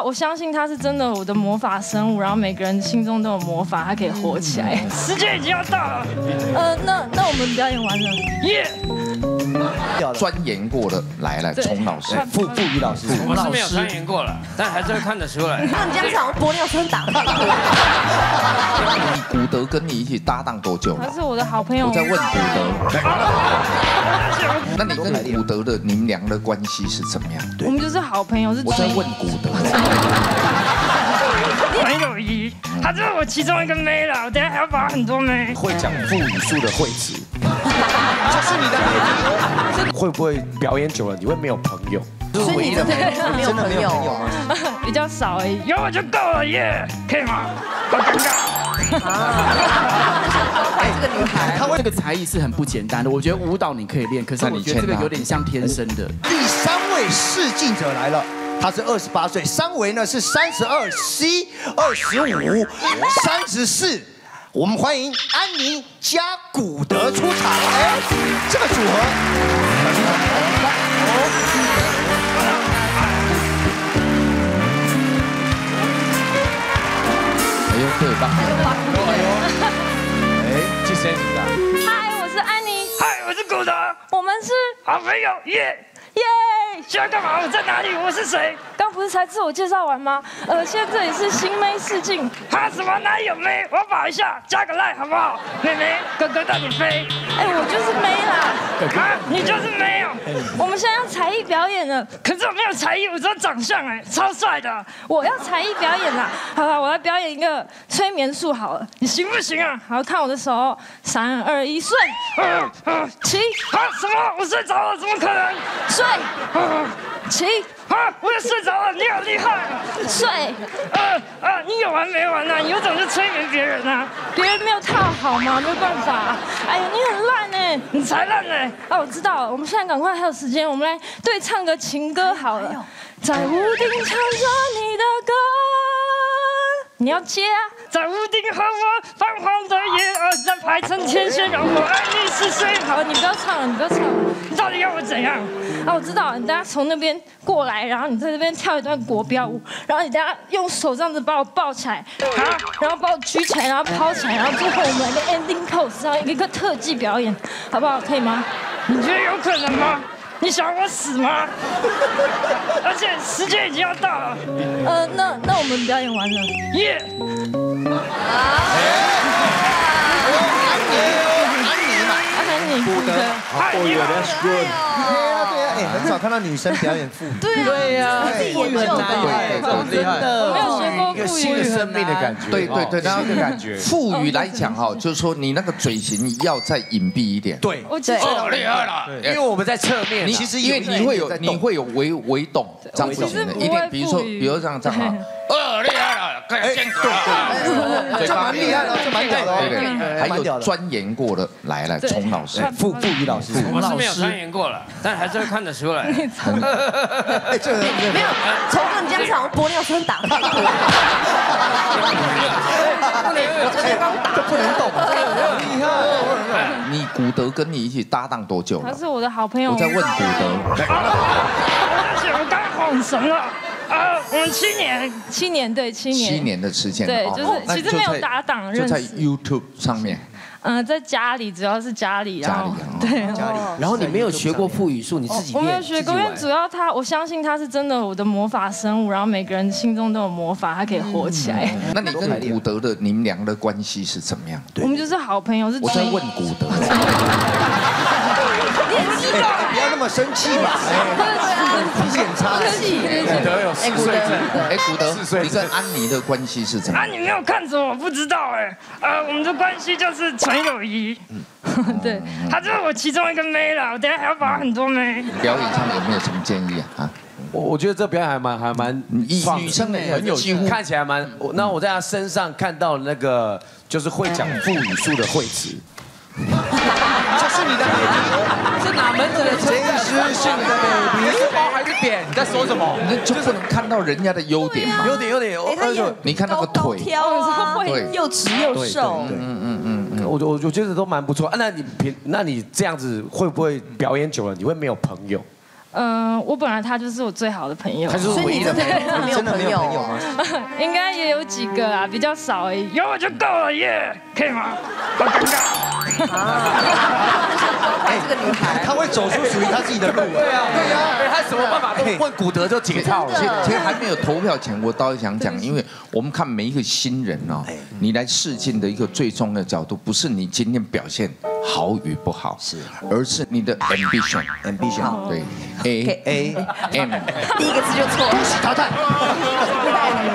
我相信他是真的我的魔法生物，然后每个人心中都有魔法，他可以活起来。时间已经要到了，呃，那那我们表演完了，耶！钻研过的，来来，虫老师，傅傅宇老师，我是没有钻研过了，但还是会看得出来。那你这样讲，玻尿酸打你。古德跟你一起搭档多久？他是我的好朋友。我在问古德。那你跟古德的你们俩的关系是怎么样？我们就是好朋友，是。我在问古德。纯友谊，他就是我其中一个妹了，我等下还要把很多妹。会讲傅语术的惠子，这是你的妹妹。会不会表演久了你会没有朋友？是你的朋友，真的没有朋友吗？比较少而已，有我就够了耶，可以吗？好尴尬。哎，这个女孩，她这个才艺是很不简单的。我觉得舞蹈你可以练，可是我觉得这个有点像天生的。第三位试镜者来了。他是二十八岁，三围呢是三十二 C、二十五、三十四。我们欢迎安妮加古德出场。哎，这个组合。哎呦，对吧？哎呦，哎，这谁的？嗨，我是安妮。嗨，我是古德。我们是好朋友，耶。耶！现在干嘛？我在哪里？我是谁？刚不是才自我介绍完吗？呃，现在这里是新妹试镜。哈什么？哪有妹？我保一下，加个赖好不好？妹妹，哥哥带你飞。哎，我就是妹啦。啊，你就是妹哦。我们现在要才艺表演了，可是我没有才艺，我只有长相哎，超帅的。我要才艺表演啦。好了，我来表演一个催眠术好了，你行不行啊？好看我的手，三二一，睡。起。啊什么？我睡着了，怎么可能？睡，起，啊！我也睡着了，你好厉害，睡，啊啊，你有完没完呢？有种就催眠别人啊，别人没有套好吗？没有办法，哎呀，你很烂呢，你才烂呢。哦，我知道了，我们现在赶快还有时间，我们来对唱个情歌好了，在屋顶唱着你的歌，你要接啊，在屋顶和我泛黄的夜，在排成天线，让我爱你是谁？好，你不要唱了，你不要唱了。你到底要我怎样？啊，我知道，你等下从那边过来，然后你在这边跳一段国标舞，然后你等下用手这样子把我抱起来，啊，然后把我举起来，然后抛起来，然后最后我们来个 ending pose，然后一个特技表演，好不好？可以吗？你觉得有可能吗？你想我死吗？而且时间已经要到了。呃，那那我们表演完了，耶。古德，哦，That's good。对呀对呀，哎，很少看到女生表演妇女。对呀，自己研究的，厉害，我没有学过一个新的生命的感觉。对对对，然后个感觉。腹语来讲哈，就是说你那个嘴型要再隐蔽一点。对，我记得哦，厉害了，因为我们在侧面，你其实因为你会有你会有微微动这样子的，一点，比如说比如这样这样啊。哦，厉害了，可以见鬼了，这蛮厉害的，这蛮屌的，对对，还有钻研过的，来来，虫老师，傅傅宇老师，我是没有钻研过了，但还是会看得出来。哎，这没有，虫哥，你这样讲，玻尿酸打。不能，我这边刚打，不能动，厉害。你古德跟你一起搭档多久？他是我的好朋友。我在问古德。我刚晃神了。啊，我们七年，七年对，七年，七年的时间，对，就是其实没有搭档，就在 YouTube 上面，嗯，在家里，主要是家里，家里，对，家里。然后你没有学过腹语术，你自己我没有学过，因为主要他，我相信他是真的我的魔法生物，然后每个人心中都有魔法，他可以活起来。那你跟古德的你们俩的关系是怎么样？我们就是好朋友，是。我在问古德。不要那么生气嘛！脾气很差。古德有四岁症。哎，古德，你跟安妮的关系是怎样？啊，你没有看着我不知道哎。呃，我们的关系就是纯友谊。对，他就是我其中一个妹了。我等下还要把很多妹。表演上有没有什么建议啊？我我觉得这表演还蛮还蛮女生的很有几乎看起来蛮。那我在他身上看到那个就是会讲腹语术的惠子。这是你的 baby，是哪门子的？这是是你的 baby，是包还是扁？你在说什么？你就不能看到人家的优点吗？优点优点，他有你看那个腿，对，又直又瘦。嗯嗯嗯嗯，我我我觉得都蛮不错。啊，那你平，那你这样子会不会表演久了你会没有朋友？嗯，我本来他就是我最好的朋友，他就是唯一的朋友，真的没有朋友吗？应该也有几个啊，比较少而已。有我就够了耶，可以吗？好尴尬。哎，这个女孩，他会走出属于他自己的路。对啊，对啊，他什么办法都问古德就解套了。其其实还没有投票前，我倒是想讲，因为我们看每一个新人哦，你来试镜的一个最重要的角度，不是你今天表现好与不好，是，而是你的 ambition ambition 对。A A M 第一个字就错。恭喜淘汰。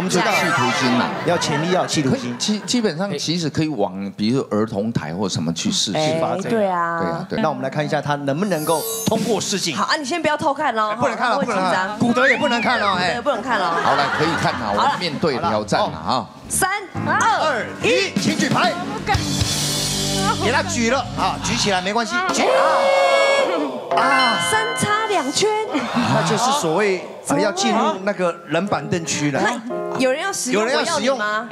我们知道。企图心嘛，要潜力，要企图心。基基本上其实可以往比如说儿童台或什么去试哎试，对对啊对啊，对。那我们来看一下他能不能够通过试镜。好啊，你先不要偷看喽，不能看了，不能看张，，古德也不能看了，哎。不能看了。好了，可以看了，我们面对挑战了。啊。三二二一，请举牌。给他举了啊，举起来没关系，举。啊，三叉两圈，那就是所谓呃要进入那个冷板凳区了。那有人要使用有人要使用吗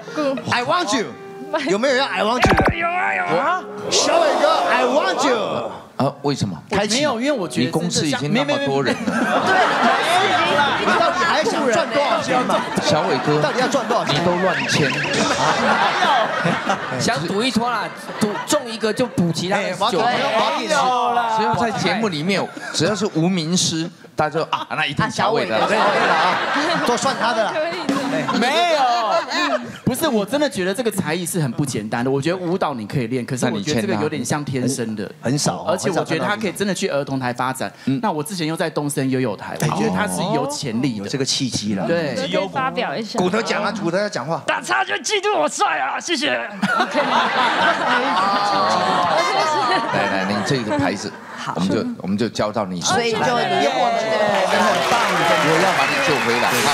？I want you，有没有要 I want you 的？有啊有啊，小伟哥，I want you，啊，为什么？开启没有，因为我觉得你公司已经那么多人了，对你到底还想赚多少钱嘛？小伟哥，到底要赚多少钱？你都乱签，想赌一拖啦，赌中一个就补其他九我要电视。只要在节目里面，只要是无名师，大家就啊，那一定小伟的对了啊，都算他的啦。没有，不是，我真的觉得这个才艺是很不简单的。我觉得舞蹈你可以练，可是你我觉得这个有点像天生的。很少哦，而且我觉得他可以真的去儿童台发展。那我之前又在东森悠悠台，我觉得他是有潜力的。有这个契机了。对，可以发表一下。骨头讲啊，骨头要讲话。打叉就嫉妒我帅啊，谢谢。来来，你这个牌子，我们就我们就交到你手上，所以就你我们的我要把你救回来。好